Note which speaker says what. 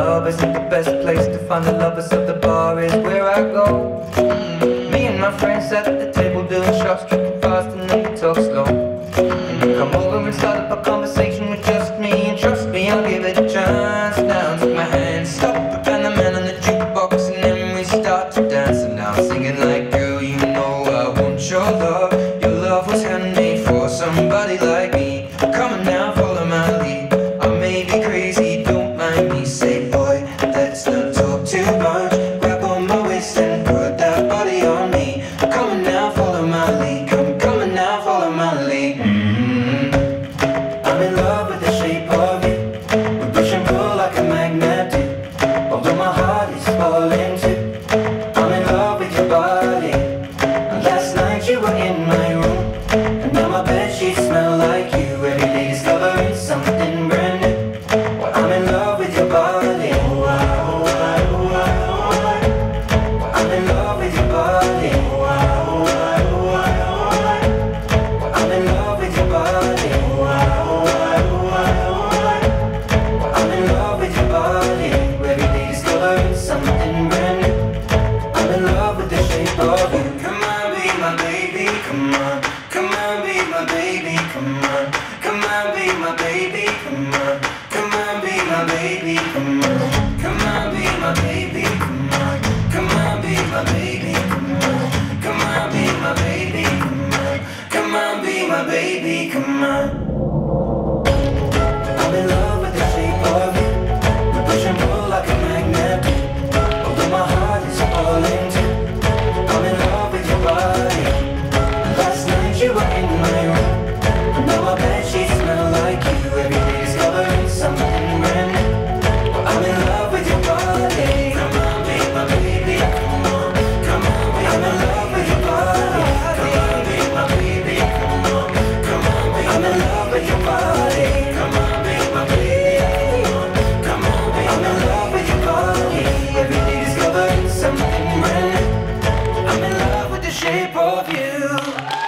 Speaker 1: club isn't the best place to find the lovers, so the bar is where I go. Mm, me and my friends sat at the table doing shots, tripping fast, and then we talk slow. And you come over and start up a conversation with just me and trust. Come, come now, follow my lead. Mm-hmm. I'm in love with the shape of you. We push and pull like a magnet do. Although my heart is falling too. I'm in love with your body. Last night you were in my room, baby, come on. Come on, be my baby, come on. Come on, be my baby, come on. Come on, be my baby, come on. Come on, be my baby, come on. Come on, be my baby, come on. Come on, be my baby, come on. I'm in love. of you.